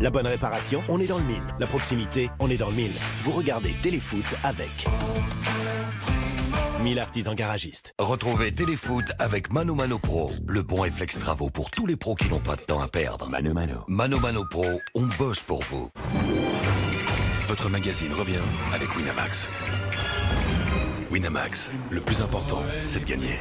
La bonne réparation, on est dans le mille. La proximité, on est dans le mille. Vous regardez Téléfoot avec 1000 artisans garagistes. Retrouvez Téléfoot avec Mano Mano Pro, le bon réflexe travaux pour tous les pros qui n'ont pas de temps à perdre. Mano Mano. Mano Mano Pro, on bosse pour vous. Votre magazine revient avec Winamax. Winamax, le plus important, c'est de gagner.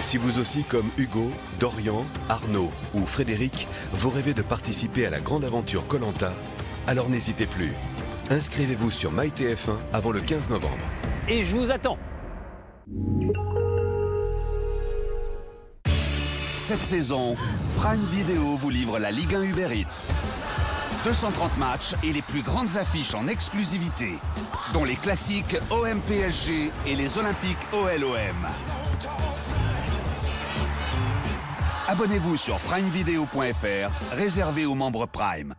Si vous aussi, comme Hugo, Dorian, Arnaud ou Frédéric, vous rêvez de participer à la grande aventure Colanta, alors n'hésitez plus. Inscrivez-vous sur MyTF1 avant le 15 novembre. Et je vous attends. Cette saison, Prime Video vous livre la Ligue 1 Uber Eats. 230 matchs et les plus grandes affiches en exclusivité, dont les classiques OM PSG et les Olympiques OLOM. Abonnez-vous sur primevideo.fr, réservé aux membres Prime.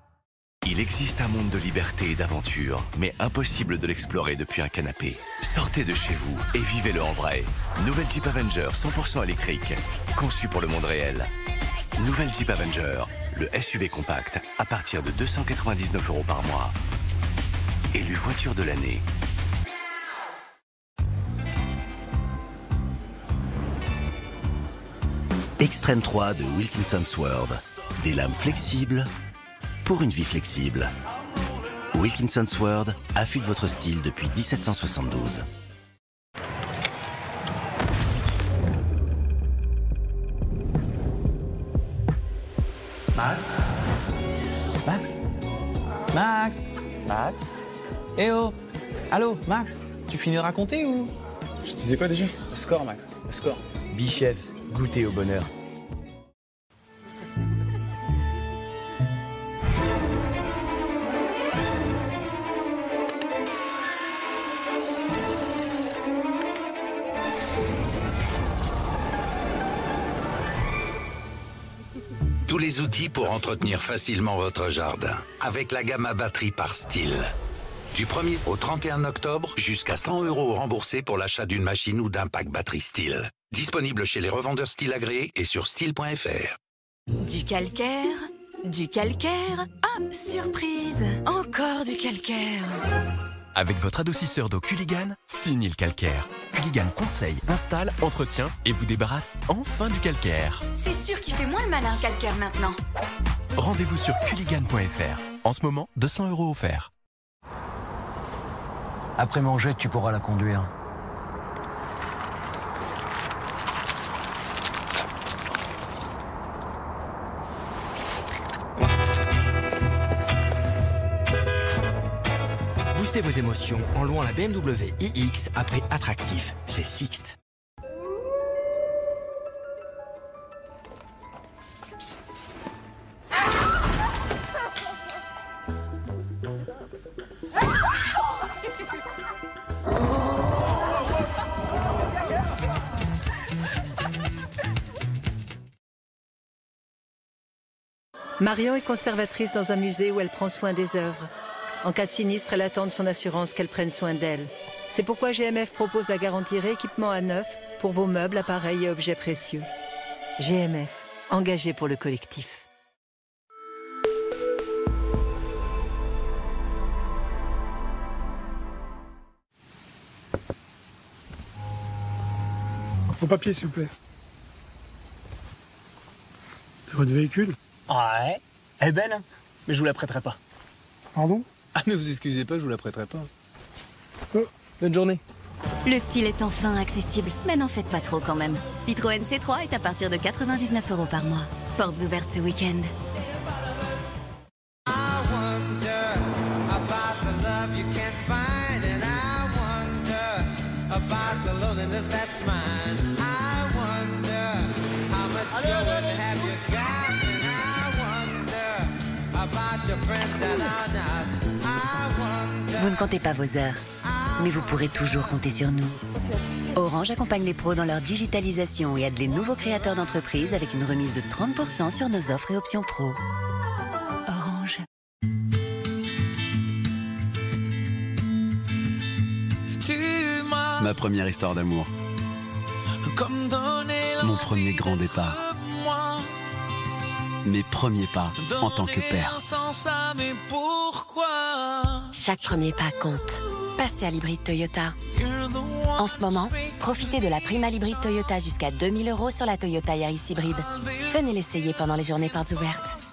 Il existe un monde de liberté et d'aventure, mais impossible de l'explorer depuis un canapé. Sortez de chez vous et vivez-le en vrai. Nouvelle Jeep Avenger 100% électrique, conçu pour le monde réel. Nouvelle Jeep Avenger, le SUV compact à partir de 299 euros par mois. Élu voiture de l'année. Extreme 3 de Wilkinson's World. Des lames flexibles pour une vie flexible. Wilkinson's World affûte votre style depuis 1772. Max? Max? Max? Max? Eh oh Allô, Max? Tu finis de raconter ou? Je disais quoi déjà? Au score, Max. Au score. Bichef, goûter au bonheur. Tous les outils pour entretenir facilement votre jardin. Avec la gamme à batterie par style. Du 1er au 31 octobre, jusqu'à 100 euros remboursés pour l'achat d'une machine ou d'un pack batterie style. Disponible chez les revendeurs style agréés et sur style.fr. Du calcaire Du calcaire Ah, surprise Encore du calcaire Avec votre adoucisseur d'eau Culligan, fini le calcaire. Culligan conseille, installe, entretient et vous débarrasse enfin du calcaire. C'est sûr qu'il fait moins le malin le calcaire maintenant. Rendez-vous sur culligan.fr. En ce moment, 200 euros offerts. Après manger, tu pourras la conduire. Émotions en louant la BMW iX après Attractif chez Sixt. Marion est conservatrice dans un musée où elle prend soin des œuvres. En cas de sinistre, elle attend de son assurance qu'elle prenne soin d'elle. C'est pourquoi GMF propose la garantie rééquipement à neuf pour vos meubles, appareils et objets précieux. GMF, engagé pour le collectif. Vos papiers, s'il vous plaît. C'est votre véhicule? Ouais. Elle est belle, hein mais je vous la prêterai pas. Pardon? Ah, mais vous excusez pas, je vous la prêterai pas. Oh, bonne journée. Le style est enfin accessible, mais n'en faites pas trop quand même. Citroën C3 est à partir de 99 euros par mois. Portes ouvertes ce week-end. Vous ne comptez pas vos heures, mais vous pourrez toujours compter sur nous. Orange accompagne les pros dans leur digitalisation et aide les nouveaux créateurs d'entreprises avec une remise de 30% sur nos offres et options pro. Orange. Ma première histoire d'amour. Mon premier grand départ. Mes premiers pas en tant que père. Chaque premier pas compte. Passez à l'hybride Toyota. En ce moment, profitez de la prime à l'hybride Toyota jusqu'à 2000 euros sur la Toyota Yaris hybride. Venez l'essayer pendant les journées portes ouvertes.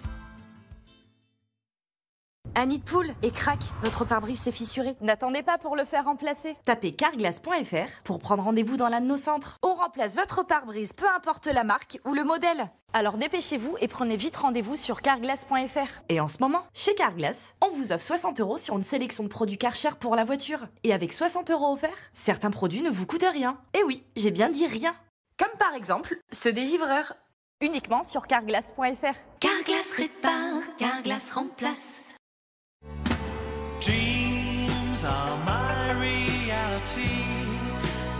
Un nid de poule et crac, votre pare-brise s'est fissuré. N'attendez pas pour le faire remplacer. Tapez carglass.fr pour prendre rendez-vous dans l'un de nos centres. On remplace votre pare-brise, peu importe la marque ou le modèle. Alors dépêchez-vous et prenez vite rendez-vous sur carglass.fr. Et en ce moment, chez Carglass, on vous offre 60 euros sur une sélection de produits Karcher pour la voiture. Et avec 60 euros offerts, certains produits ne vous coûtent rien. Et oui, j'ai bien dit rien. Comme par exemple ceux des givreurs. Uniquement sur carglass.fr. Carglass répare, Carglass remplace. Dreams are my reality,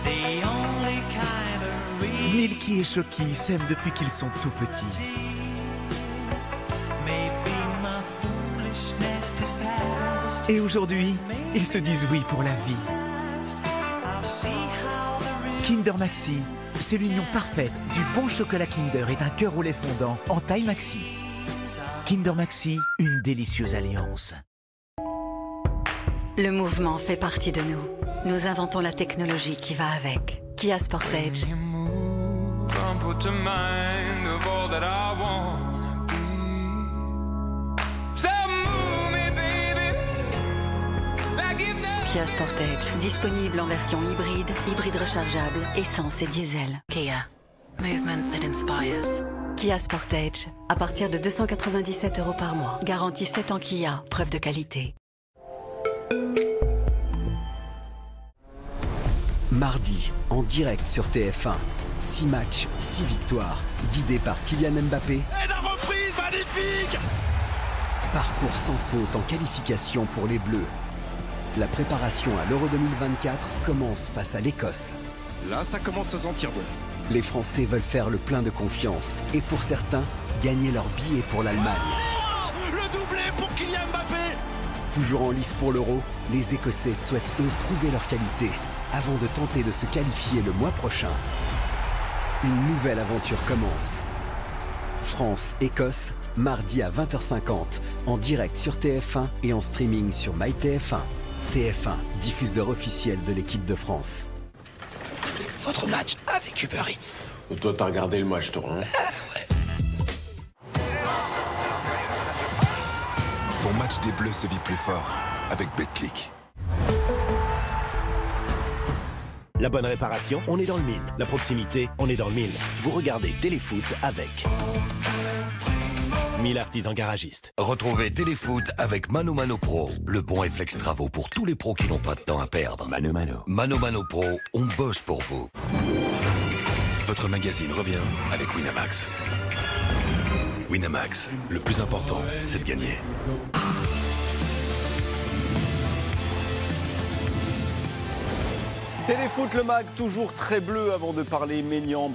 the only kind of real. Milky et Shoki s'aiment depuis qu'ils sont tout petits. Et aujourd'hui, ils se disent oui pour la vie. Kinder Maxi, c'est l'union parfaite du bon chocolat Kinder et d'un cœur au lait fondant en taille maxi. Kinder Maxi, une délicieuse alliance. Le mouvement fait partie de nous. Nous inventons la technologie qui va avec. Kia Sportage? Kia Sportage? Disponible en version hybride, hybride rechargeable, essence et diesel. Kia. Movement that inspires. Kia Sportage? À partir de 297 euros par mois. Garantie 7 ans Kia. Preuve de qualité. Mardi, en direct sur TF1. 6 matchs, 6 victoires, guidés par Kylian Mbappé. Et la reprise magnifique Parcours sans faute en qualification pour les Bleus. La préparation à l'Euro 2024 commence face à l'Écosse. Là, ça commence à sentir bon. Les Français veulent faire le plein de confiance et pour certains, gagner leur billet pour l'Allemagne. Oh, Le doublé pour Kylian Mbappé Toujours en lice pour l'Euro, les Écossais souhaitent eux prouver leur qualité avant de tenter de se qualifier le mois prochain. Une nouvelle aventure commence. France-Écosse, mardi à 20h50, en direct sur TF1 et en streaming sur MyTF1. TF1, diffuseur officiel de l'équipe de France. Votre match avec Uber Eats. Toi, t'as regardé le match, toi. Hein Ton match des Bleus se vit plus fort avec BetClick. La bonne réparation, on est dans le mille. La proximité, on est dans le mille. Vous regardez Téléfoot avec 1000 artisans garagistes. Retrouvez Téléfoot avec Mano Mano Pro, le bon réflexe travaux pour tous les pros qui n'ont pas de temps à perdre. Mano Mano. Mano Mano Pro, on bosse pour vous. Votre magazine revient avec Winamax. Winamax, le plus important, c'est de gagner. Téléfoot le mag, toujours très bleu avant de parler Ménian.